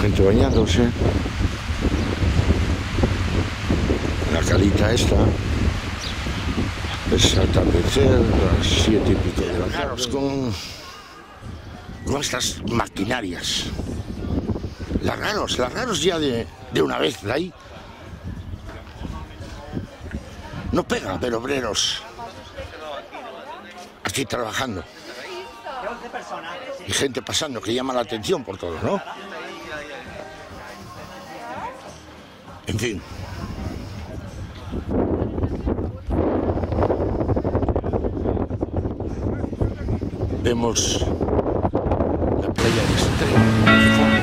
Gente bañándose. La calita esta. Es atardecer, las siete y pico de la tarde. Con, con estas maquinarias. Largaros, largaros ya de, de una vez de ahí. No pega ver obreros aquí trabajando. Y gente pasando que llama la atención por todo, ¿no? En fin. Vemos la playa de Estrella.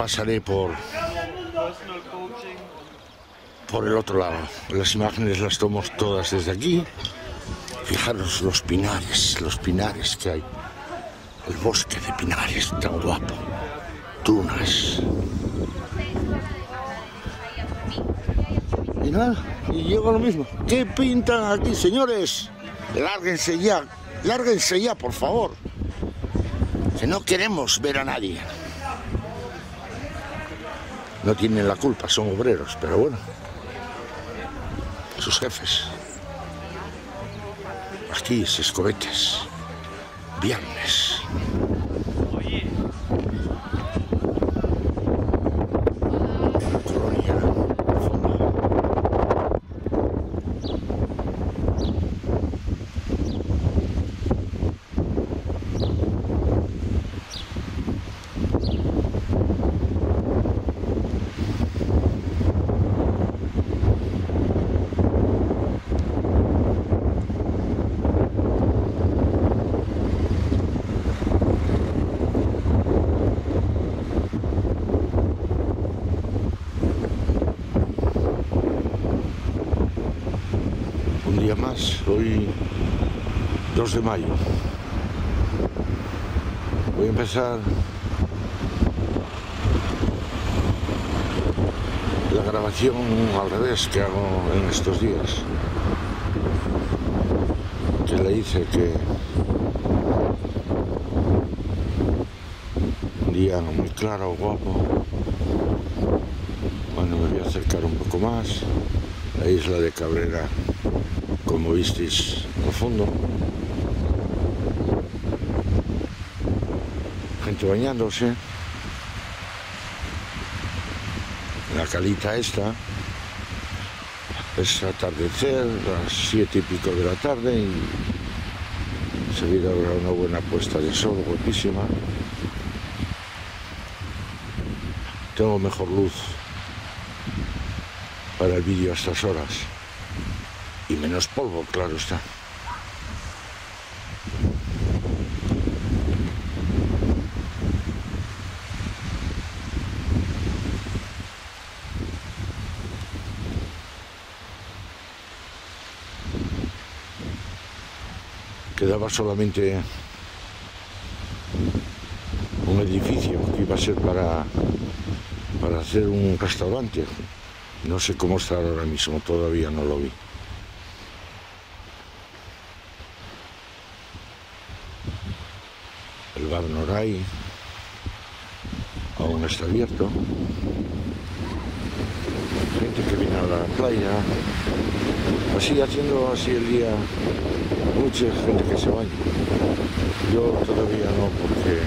Pasaré por por el otro lado. Las imágenes las tomo todas desde aquí. Fijaros los pinares, los pinares que hay. El bosque de pinares tan guapo. Tunas. Y nada, y llego lo mismo. ¿Qué pintan aquí, señores? Lárguense ya, lárguense ya, por favor. Que no queremos ver a nadie. No tienen la culpa, son obreros, pero bueno. Sus jefes. Aquí, escobetes. Viernes. Colonia, fondo. Un día más, hoy 2 de mayo. Voy a empezar la grabación al revés que hago en estos días. Que le hice que un día muy claro, guapo. Bueno, me voy a acercar un poco más. La isla de Cabrera, como visteis al fondo. Gente bañándose. La calita esta. Es atardecer, las siete y pico de la tarde y enseguida habrá una buena puesta de sol, guapísima. Tengo mejor luz para el vídeo a estas horas. Menos polvo, claro está. Quedaba solamente un edificio que iba a ser para, para hacer un restaurante. No sé cómo está ahora mismo, todavía no lo vi. El bar Noray aún está abierto. Gente que viene a la playa, así haciendo así el día, mucha gente que se baña. Yo todavía no, porque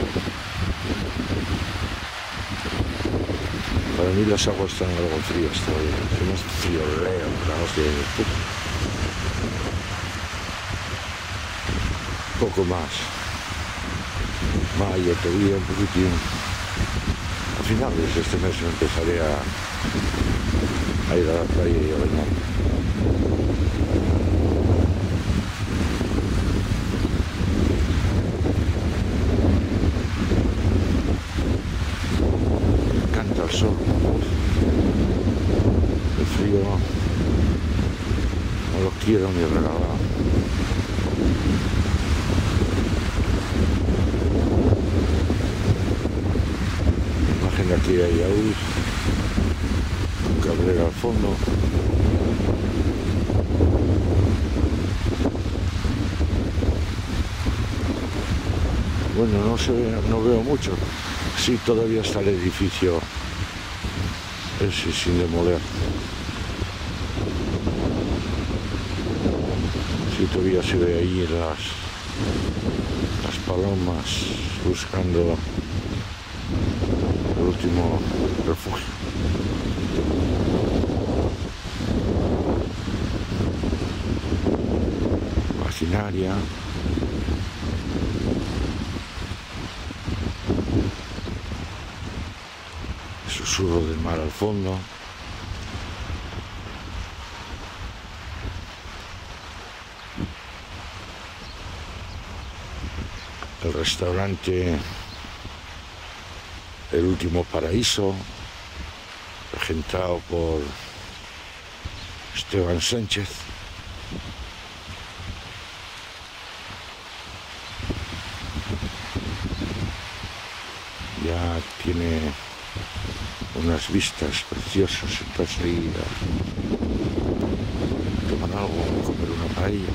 para mí las aguas están algo frías todavía. Más frioleo, la hostia de. Poco más. Mayo todavía un poquitín. A finales de este mes me empezaré a, a ir a la playa y a bañar. Me encanta el sol. El frío no lo quiero ni regalado. Que hay aún un cabrera al fondo. Bueno, no se ve, no veo mucho. Sí, todavía está el edificio ese sin demoler. Sí, todavía se ve ahí las, las palomas buscando último refugio. Maquinaria. susurro del mar al fondo. El restaurante El último paraíso, regentado por Esteban Sánchez. Ya tiene unas vistas preciosas, entonces ahí a tomar algo, comer una paella.